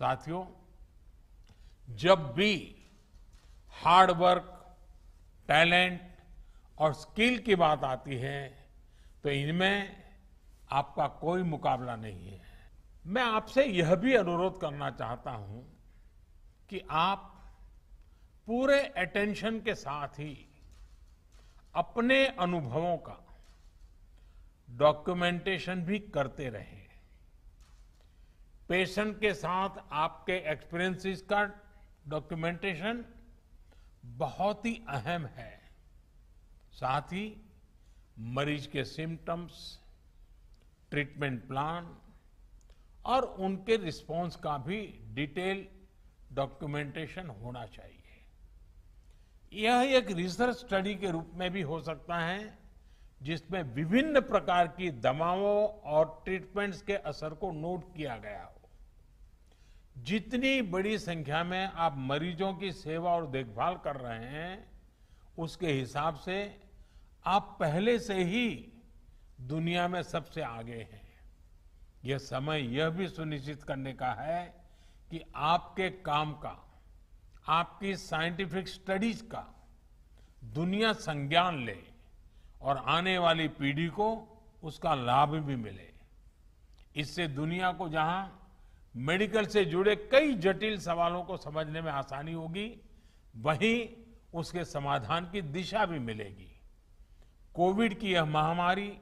साथियों, जब भी हार्ड वर्क टैलेंट और स्किल की बात आती है तो इनमें आपका कोई मुकाबला नहीं है। मैं आपसे यह भी अनुरोध करना चाहता हूँ कि आप पूरे अटेंशन के साथ ही अपने अनुभवों का डॉक्यूमेंटेशन भी करते रहें। पेशेंट के साथ आपके एक्सपीरियंसेस का डॉक्यूमेंटेशन बहुत ही अहम है। साथ ही मरीज़ के सिम्टम्स ट्रीटमेंट प्लान और उनके रिस्पांस का भी डिटेल डॉक्यूमेंटेशन होना चाहिए। यह एक रिसर्च स्टडी के रूप में भी हो सकता है, जिसमें विभिन्न प्रकार की दवाओं और ट्रीटमेंट्स के असर को नोट किया गया हो। जितनी बड़ी संख्या में आप मरीजों की सेवा और देखभाल कर रहे हैं, उसके हिसाब से आप पहले से ही दुनिया में सबसे आगे हैं। यह समय यह भी सुनिश्चित करने का है कि आपके काम का, आपकी साइंटिफिक स्टडीज़ का दुनिया संज्ञान ले और आने वाली पीढ़ी को उसका लाभ भी मिले। इससे दुनिया को जहाँ मेडिकल से जुड़े कई जटिल सवालों को समझने में आसानी होगी, वहीं उसके समाधान की दिशा भी मिलेगी। कोविड की यह महामारी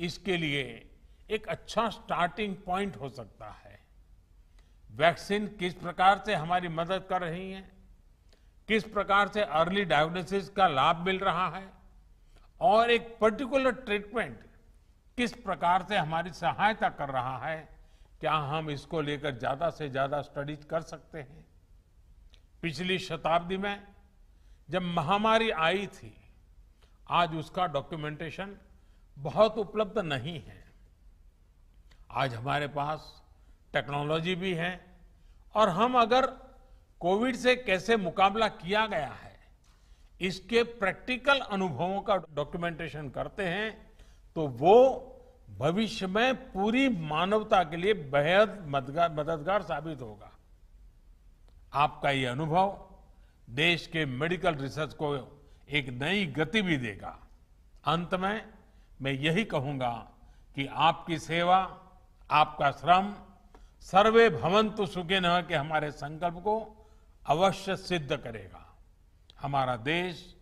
इसके लिए एक अच्छा स्टार्टिंग पॉइंट हो सकता है। वैक्सीन किस प्रकार से हमारी मदद कर रही है? किस प्रकार से अर्ली डायग्नोसिस का लाभ मिल रहा है? और एक पर्टिकुलर ट्रीटमेंट किस प्रकार से हमारी सहायता कर रहा है? क्या हम इसको लेकर ज़्यादा से ज़्यादा स्टडीज़ कर सकते हैं? पिछली शताब्दी में जब महामारी आई थी, आज उसका डॉक्यूमेंटेशन बहुत उपलब्ध नहीं है। आज हमारे पास टेक्नोलॉजी भी है और हम अगर कोविड से कैसे मुकाबला किया गया है, इसके प्रैक्टिकल अनुभवों का डॉक्यूमेंटेशन करते हैं तो वो भविष्य में पूरी मानवता के लिए बेहद मददगार साबित होगा। आपका ये अनुभव देश के मेडिकल रिसर्च को एक नई गति भी देगा। अंत में मैं यही कहूँगा कि आपकी सेवा, आपका श्रम, सर्वे भवंतु सुखे न के हमारे संकल्प को अवश्य सिद्ध करेगा। हमारा देश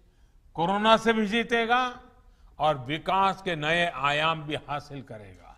कोरोना से भी जीतेगा और विकास के नए आयाम भी हासिल करेगा।